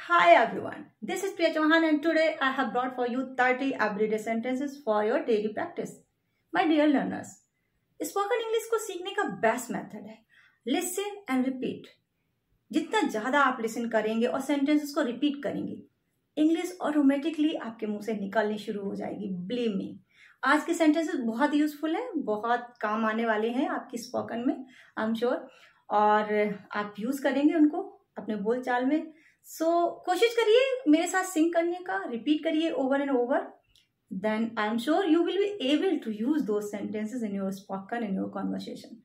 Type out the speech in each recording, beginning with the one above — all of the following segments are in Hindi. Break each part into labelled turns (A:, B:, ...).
A: Hi everyone, this is Priya Chauhan and today I have brought for you 30 everyday sentences for your daily practice. My dear learners, spoken English को सीखने का बेस्ट मेथड है। लिसन एंड रिपीट जितना ज़्यादा आप लिसन करेंगे और सेंटेंसेस को रिपीट करेंगे इंग्लिश ऑटोमेटिकली आपके मुँह से निकलनी शुरू हो जाएगी ब्लेम में आज के सेंटेंसेस बहुत यूजफुल हैं बहुत काम आने वाले हैं आपकी स्पोकन में आई एम श्योर और आप यूज़ करेंगे उनको अपने बोल चाल में सो so, कोशिश करिए मेरे साथ सिंग करने का रिपीट करिए over and over then I am sure you will be able to use those sentences in your spoken in your conversation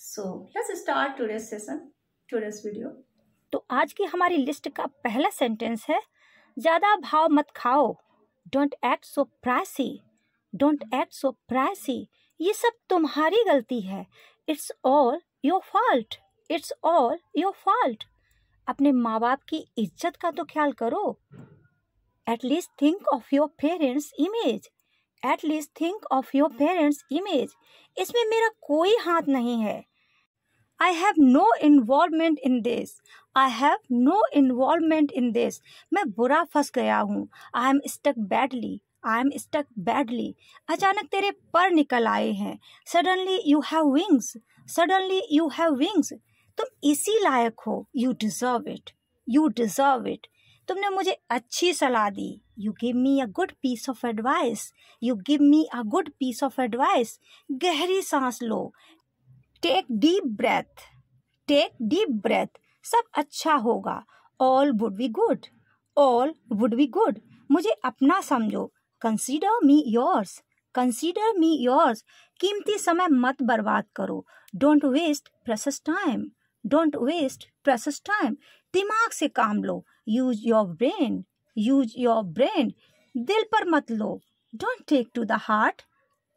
A: so let's start today session today's video
B: तो आज की हमारी लिस्ट का पहला सेंटेंस है ज़्यादा भाव मत खाओ। Don't act so pricey don't act so pricey ये सब तुम्हारी गलती है। It's all your fault it's all your fault अपने माँ बाप की इज़्ज़त का तो ख्याल करो। At least think of your parents image at least think of your parents image इसमें मेरा कोई हाथ नहीं है। I have no involvement in this I have no involvement in this मैं बुरा फंस गया हूँ। I am stuck badly I am stuck badly अचानक तेरे पर निकल आए हैं। Suddenly you have wings suddenly you have wings तुम इसी लायक हो। You deserve it you deserve it तुमने मुझे अच्छी सलाह दी। You give me a good piece of advice you give me a good piece of advice गहरी सांस लो। Take deep breath take deep breath सब अच्छा होगा। All would be good all would be good मुझे अपना समझो। Consider me yours consider me yours कीमती समय मत बर्बाद करो। Don't waste precious time don't waste precious time दिमाग से काम लो. Use your brain use your brain दिल पर मत लो. Don't take to the heart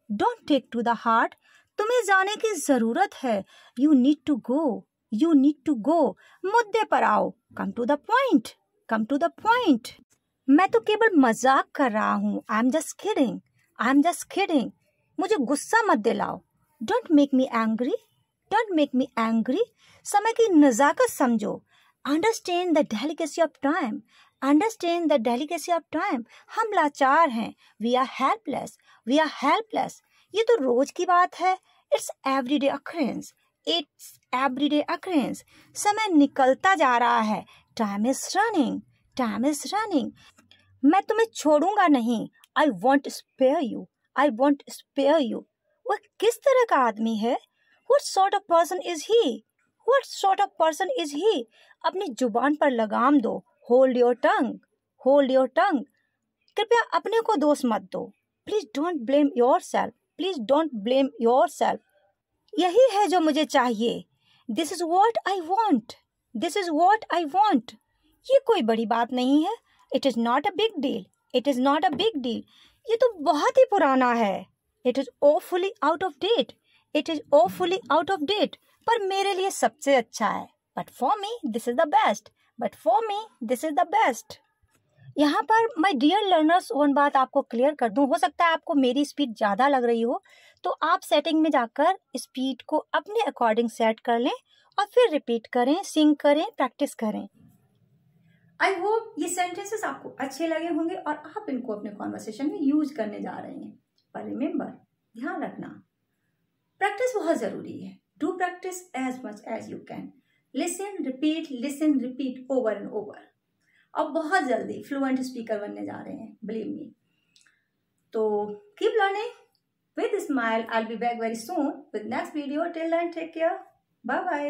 B: don't take to the heart तुम्हें जाने की ज़रूरत है. You need to go you need to go मुद्दे पर आओ. Come to the point come to the point मैं तो केवल मज़ाक कर रहा हूँ. I am just kidding I am just kidding मुझे गुस्सा मत दिलाओ. Don't make me angry don't make me angry समय की नज़ाकत समझो. Understand the delicacy of time understand the delicacy of time हम लाचार हैं. We are helpless we are helpless ये तो रोज की बात है. It's everyday occurrence it's everyday occurrence समय निकलता जा रहा है. Time is running time is running मैं तुम्हें छोड़ूँगा नहीं. I won't spare you I won't spare you वह किस तरह का आदमी है? What sort of person is he what sort of person is he अपनी ज़ुबान पर लगाम दो। Hold your tongue hold your tongue कृपया अपने को दोष मत दो। Please don't blame yourself please don't blame yourself यही है जो मुझे चाहिए। This is what I want this is what I want ये कोई बड़ी बात नहीं है। It is not a big deal it is not a big deal ये तो बहुत ही पुराना है। It is awfully out of date it is awfully out of date पर मेरे लिए सबसे अच्छा है। But for me this is the best but for me this is the best यहाँ पर माई डियर लर्नर्स वन बात आपको क्लियर कर दूँ, हो सकता है आपको मेरी स्पीड ज़्यादा लग रही हो तो आप सेटिंग में जाकर स्पीड को अपने अकॉर्डिंग सेट कर लें और फिर रिपीट करें सिंग करें प्रैक्टिस करें।
A: आई होप ये सेंटेंसेस आपको अच्छे लगे होंगे और आप इनको अपने कॉन्वर्सेशन में यूज़ करने जा रहे हैं। पर रिमेंबर ध्यान रखना प्रैक्टिस बहुत ज़रूरी है। Do practice as much as you can listen repeat listen repeat over and over अब बहुत जल्दी फ्लुएंट स्पीकर बनने जा रहे हैं बिलीव मी तो keep learning with smile I be back very soon with next video till then take care bye bye